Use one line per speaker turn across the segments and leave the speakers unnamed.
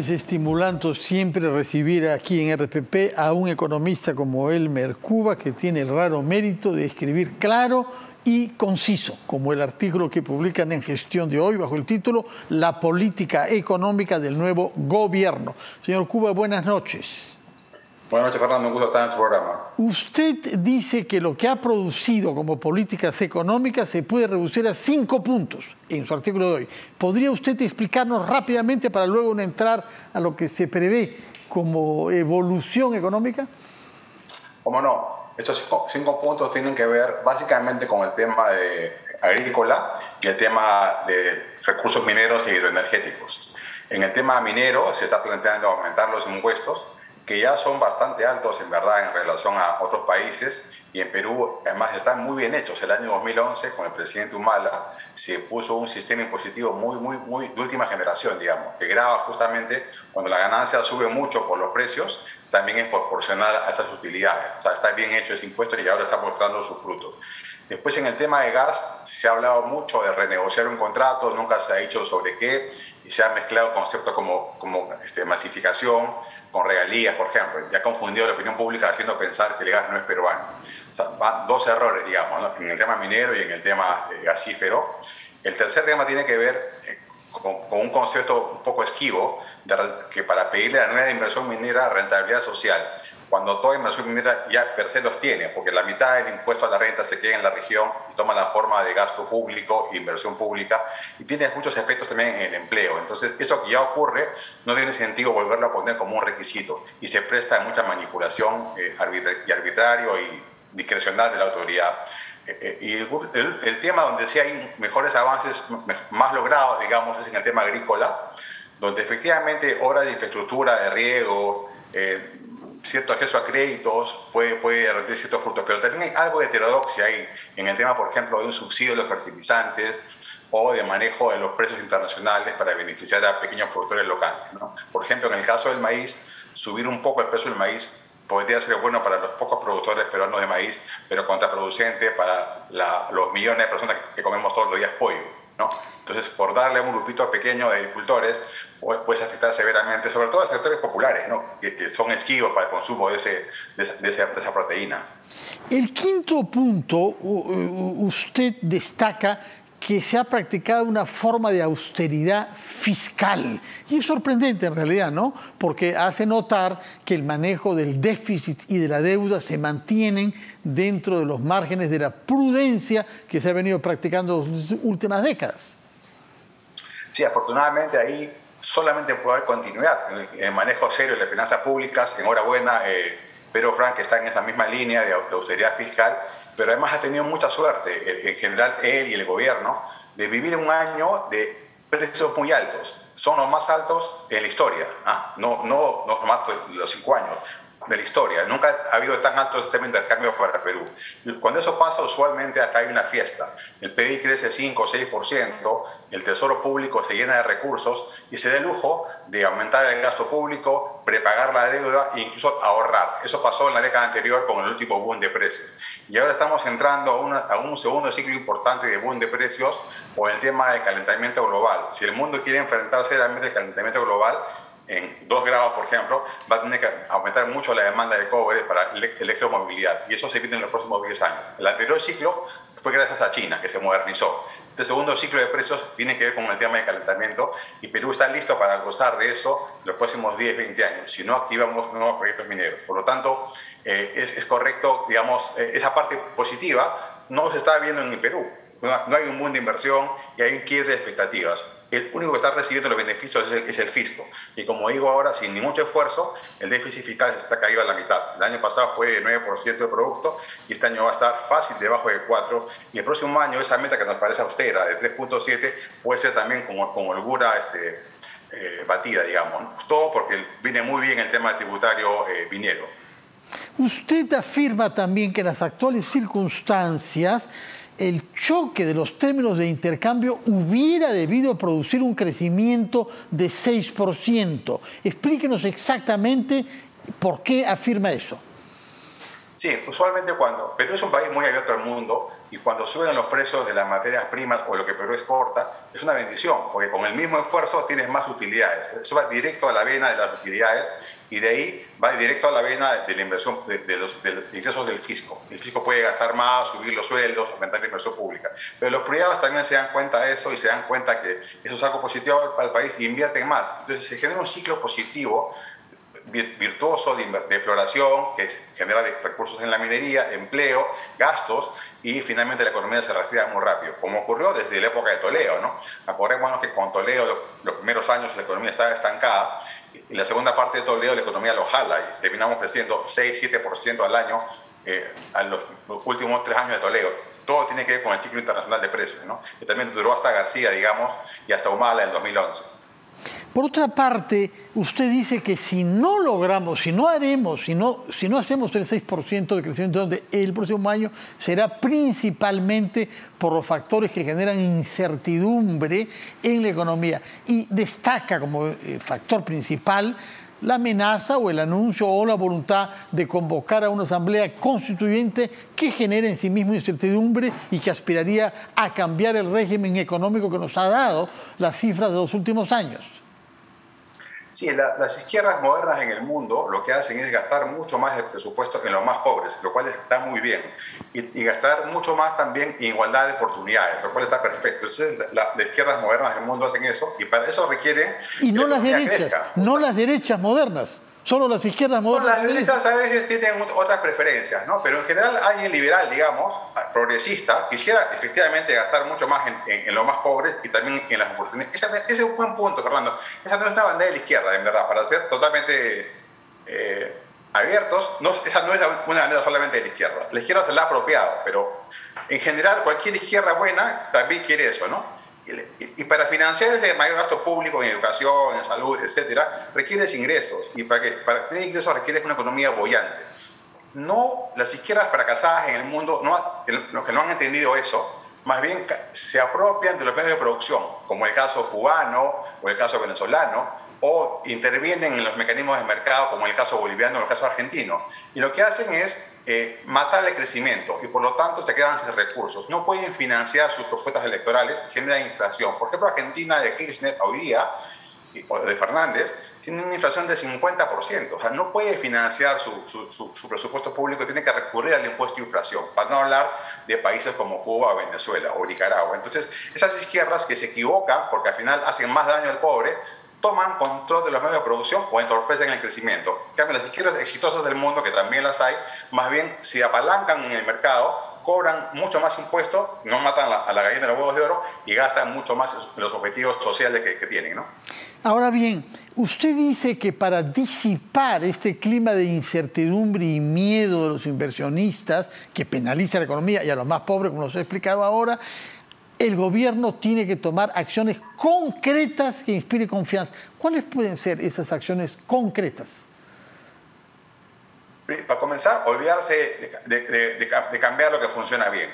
Es estimulante siempre recibir aquí en RPP a un economista como Elmer Cuba, que tiene el raro mérito de escribir claro y conciso, como el artículo que publican en Gestión de hoy bajo el título La política económica del nuevo gobierno. Señor Cuba, buenas noches.
Buenas noches, Fernando. Un gusto estar en su programa.
Usted dice que lo que ha producido como políticas económicas se puede reducir a cinco puntos en su artículo de hoy. ¿Podría usted explicarnos rápidamente para luego entrar a lo que se prevé como evolución económica?
Cómo no. Estos cinco, puntos tienen que ver básicamente con el tema de agrícola y el tema de recursos mineros y hidroenergéticos. En el tema minero se está planteando aumentar los impuestos que ya son bastante altos en verdad en relación a otros países y en Perú además están muy bien hechos. El año 2011 con el presidente Humala se puso un sistema impositivo muy, muy, muy de última generación, digamos, que graba justamente cuando la ganancia sube mucho por los precios, también es proporcional a esas utilidades. O sea, está bien hecho ese impuesto y ahora está mostrando sus frutos. Después en el tema de gas se ha hablado mucho de renegociar un contrato, nunca se ha dicho sobre qué, y se han mezclado conceptos como, como este, masificación, con regalías, por ejemplo. Ya confundido la opinión pública haciendo pensar que el gas no es peruano. O sea, van dos errores, digamos, en el tema minero y en el tema eh, gasífero. El tercer tema tiene que ver eh, con, un concepto un poco esquivo, de, que para pedirle a la nueva inversión minera rentabilidad social cuando toda inversión minera ya per se los tiene, porque la mitad del impuesto a la renta se queda en la región y toma la forma de gasto público, inversión pública, y tiene muchos efectos también en el empleo. Entonces, eso que ya ocurre no tiene sentido volverlo a poner como un requisito y se presta a mucha manipulación eh, y arbitrario y discrecional de la autoridad. Eh, eh, y el, tema donde sí hay mejores avances, más logrados, digamos, es en el tema agrícola, donde efectivamente obras de infraestructura, de riego, cierto acceso a créditos puede, puede rendir ciertos frutos, pero también hay algo de heterodoxia ahí en el tema, por ejemplo, de un subsidio de los fertilizantes o de manejo de los precios internacionales para beneficiar a pequeños productores locales. Por ejemplo, en el caso del maíz, subir un poco el precio del maíz podría ser bueno para los pocos productores peruanos de maíz, pero contraproducente para los millones de personas que comemos todos los días pollo. ¿No? Entonces, por darle a un grupito pequeño de agricultores, puede afectar severamente, sobre todo a sectores populares, ¿no? que, son esquivos para el consumo de, ese, de, esa, proteína.
El quinto punto, usted destaca que se ha practicado una forma de austeridad fiscal. Y es sorprendente en realidad, ¿no? Porque hace notar que el manejo del déficit y de la deuda se mantienen dentro de los márgenes de la prudencia que se ha venido practicando en las últimas décadas.
Sí, afortunadamente ahí solamente puede haber continuidad en el manejo serio de las finanzas públicas. Enhorabuena, eh, Pedro Frank está en esa misma línea de austeridad fiscal, pero además ha tenido mucha suerte, en general él y el gobierno, de vivir un año de precios muy altos. Son los más altos en la historia, ¿ah? no, no, no los cinco años de la historia. Nunca ha habido tan alto este intercambio para Perú. Y cuando eso pasa, usualmente acá hay una fiesta. El PIB crece 5 o 6%, el tesoro público se llena de recursos y se da el lujo de aumentar el gasto público, prepagar la deuda e incluso ahorrar. Eso pasó en la década anterior con el último boom de precios. Y ahora estamos entrando a, a un segundo ciclo importante de boom de precios por el tema del calentamiento global. Si el mundo quiere enfrentar seriamente el calentamiento global, en 2 grados, por ejemplo, va a tener que aumentar mucho la demanda de cobre para electromovilidad. Y eso se viene en los próximos 10 años. El anterior ciclo fue gracias a China, que se modernizó. Este segundo ciclo de precios tiene que ver con el tema de calentamiento y Perú está listo para gozar de eso los próximos 10, 20 años, si no activamos nuevos proyectos mineros. Por lo tanto, eh, es, es, correcto, digamos, eh, esa parte positiva no se está viendo en el Perú no hay un mundo de inversión y hay un quiebre de expectativas. El único que está recibiendo los beneficios es el, fisco. Y como digo ahora, sin ni mucho esfuerzo, el déficit fiscal se está caído a la mitad. El año pasado fue de 9% de producto y este año va a estar fácil debajo de 4%. Y el próximo año esa meta que nos parece austera de 3.7 puede ser también con, con holgura este, eh, batida, digamos. Todo porque viene muy bien el tema tributario eh, viniero.
Usted afirma también que las actuales circunstancias el choque de los términos de intercambio hubiera debido producir un crecimiento de 6%. Explíquenos exactamente por qué afirma eso.
Sí, usualmente cuando Perú es un país muy abierto al mundo y cuando suben los precios de las materias primas o lo que Perú exporta, es una bendición, porque con el mismo esfuerzo tienes más utilidades. Eso va directo a la vena de las utilidades y de ahí va directo a la vena de la inversión, de, los, ingresos del fisco. El fisco puede gastar más, subir los sueldos, aumentar la inversión pública. Pero los privados también se dan cuenta de eso y se dan cuenta que eso es algo positivo para el país y invierten más. Entonces se genera un ciclo positivo virtuoso de, exploración que genera recursos en la minería, empleo, gastos y finalmente la economía se reactiva muy rápido, como ocurrió desde la época de Toledo. ¿no? Acordémonos que con Toledo los, primeros años la economía estaba estancada y la segunda parte de Toledo la economía lo jala y terminamos creciendo 6-7% al año eh, los, últimos tres años de Toledo. Todo tiene que ver con el ciclo internacional de precios, ¿no? que también duró hasta García, digamos, y hasta Humala en 2011.
Por otra parte, usted dice que si no logramos, si no haremos, si no, si no hacemos el 6% de crecimiento el próximo año, será principalmente por los factores que generan incertidumbre en la economía. Y destaca como eh, factor principal la amenaza o el anuncio o la voluntad de convocar a una asamblea constituyente que genere en sí mismo incertidumbre y que aspiraría a cambiar el régimen económico que nos ha dado las cifras de los últimos años.
Sí, las izquierdas modernas en el mundo lo que hacen es gastar mucho más el presupuesto en los más pobres, lo cual está muy bien. Y, gastar mucho más también en igualdad de oportunidades, lo cual está perfecto. Entonces, las izquierdas modernas del mundo hacen eso y para eso requieren...
Y no las derechas, no las derechas modernas. Solo las izquierdas modernas.
las derechas a veces tienen otras preferencias, ¿no? Pero en general alguien liberal, digamos, progresista, quisiera efectivamente gastar mucho más en, en, los más pobres y también en las oportunidades. ese es un buen punto, Fernando. Esa no es una bandera de la izquierda, en verdad, para ser totalmente eh, abiertos. Esa no es una bandera solamente de la izquierda. La izquierda se la ha apropiado, pero en general cualquier izquierda buena también quiere eso, ¿no? Y para financiar ese mayor gasto público en educación, en salud, etcétera, requieres ingresos. Y para, que, para tener ingresos requieres una economía bollante. No, las izquierdas fracasadas en el mundo, no, los que no han entendido eso, más bien se apropian de los medios de producción, como el caso cubano o el caso venezolano, o intervienen en los mecanismos de mercado, como el caso boliviano o el caso argentino. Y lo que hacen es eh, matar el crecimiento y por lo tanto se quedan sin recursos. No pueden financiar sus propuestas electorales, generan inflación. Por ejemplo, Argentina de Kirchner hoy día, o de Fernández, tiene una inflación de 50%. O sea, no puede financiar su, su, su, presupuesto público, tiene que recurrir al impuesto de inflación, para no hablar de países como Cuba, Venezuela o Nicaragua. Entonces, esas izquierdas que se equivocan, porque al final hacen más daño al pobre, toman control de los medios de producción o entorpecen el crecimiento. En cambio, las izquierdas exitosas del mundo, que también las hay, más bien se apalancan en el mercado, cobran mucho más impuestos, no matan a la gallina de los huevos de oro y gastan mucho más los objetivos sociales que, tienen. ¿no?
Ahora bien, usted dice que para disipar este clima de incertidumbre y miedo de los inversionistas que penaliza la economía y a los más pobres, como nos ha explicado ahora, el gobierno tiene que tomar acciones concretas que inspire confianza. ¿Cuáles pueden ser esas acciones concretas?
Para comenzar, olvidarse de, cambiar lo que funciona bien.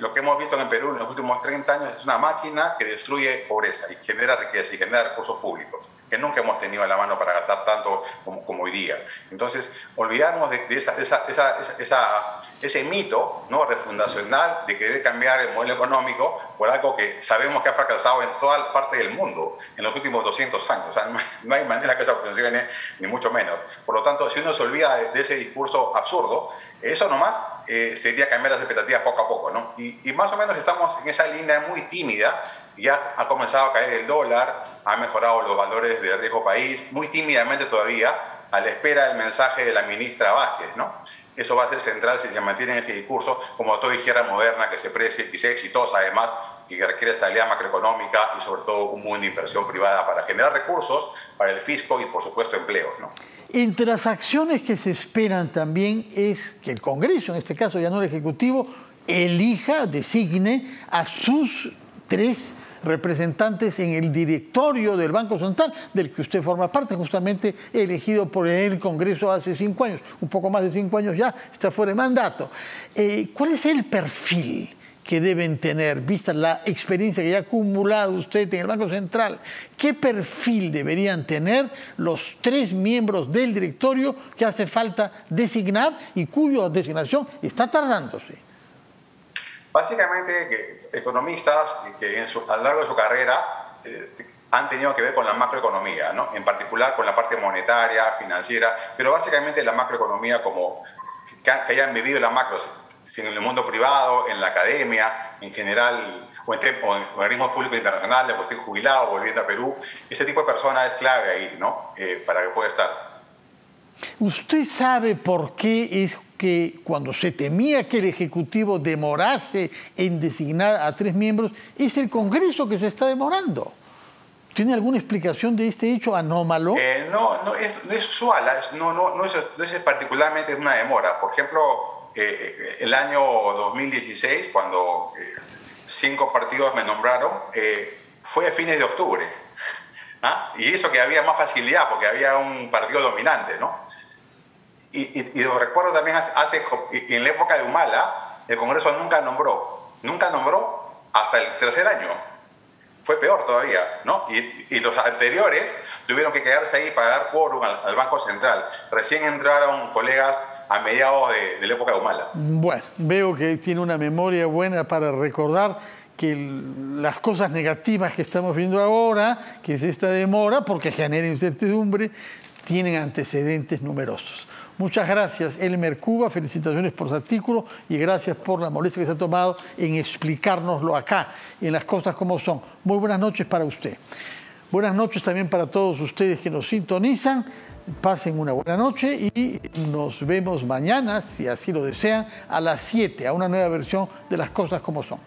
Lo que hemos visto en Perú en los últimos 30 años es una máquina que destruye pobreza y genera riqueza y genera recursos públicos que nunca hemos tenido en la mano para gastar tanto como, como hoy día. Entonces, olvidarnos de, esa, esa, esa, ese mito ¿no? refundacional de querer cambiar el modelo económico por algo que sabemos que ha fracasado en toda parte del mundo en los últimos 200 años. O sea, no hay manera que eso funcione, ni mucho menos. Por lo tanto, si uno se olvida de, ese discurso absurdo, eso nomás eh, sería cambiar las expectativas poco a poco. ¿no? Y, y más o menos estamos en esa línea muy tímida ya ha comenzado a caer el dólar, ha mejorado los valores del riesgo país, muy tímidamente todavía, a la espera del mensaje de la ministra Vázquez, ¿no? Eso va a ser central si se mantiene en ese discurso como toda izquierda moderna que se precie y sea exitosa además que requiere estabilidad macroeconómica y sobre todo un mundo de inversión privada para generar recursos para el fisco y por supuesto empleos. ¿no?
Entre las acciones que se esperan también es que el Congreso, en este caso ya no el Ejecutivo, elija, designe a sus tres representantes en el directorio del Banco Central, del que usted forma parte, justamente elegido por el Congreso hace cinco años, un poco más de cinco años ya, está fuera de mandato. Eh, ¿Cuál es el perfil que deben tener, vista la experiencia que ya ha acumulado usted en el Banco Central? ¿Qué perfil deberían tener los tres miembros del directorio que hace falta designar y cuya designación está tardándose?
Básicamente, economistas que a lo largo de su carrera este, han tenido que ver con la macroeconomía, ¿no? en particular con la parte monetaria, financiera, pero básicamente la macroeconomía como que, hayan vivido la macro en el mundo privado, en la academia, en general, o en, organismos públicos internacionales, o estoy jubilado, volviendo a Perú, ese tipo de persona es clave ahí, ¿no? Eh, para que pueda estar.
¿Usted sabe por qué es que cuando se temía que el Ejecutivo demorase en designar a tres miembros, es el Congreso que se está demorando? ¿Tiene alguna explicación de este hecho anómalo?
Eh, no, no es, no es usual, no, no, no, es, no es particularmente una demora. Por ejemplo, eh, el año 2016, cuando eh, cinco partidos me nombraron, fue a fines de octubre. ¿ah? Y eso que había más facilidad, porque había un partido dominante, ¿no? Y, y, recuerdo también hace, en la época de Humala, el Congreso nunca nombró, nunca nombró hasta el tercer año fue peor todavía, ¿no? Y, los anteriores tuvieron que quedarse ahí para dar quórum al, Banco Central. Recién entraron colegas a mediados de, la época de Humala.
Bueno, veo que tiene una memoria buena para recordar que las cosas negativas que estamos viendo ahora, que es esta demora, porque genera incertidumbre, tienen antecedentes numerosos. Muchas gracias, Elmer Cuba. Felicitaciones por su artículo y gracias por la molestia que se ha tomado en explicárnoslo acá, en las cosas como son. Muy buenas noches para usted. Buenas noches también para todos ustedes que nos sintonizan. Pasen una buena noche y nos vemos mañana, si así lo desean, a las 7, a una nueva versión de las cosas como son.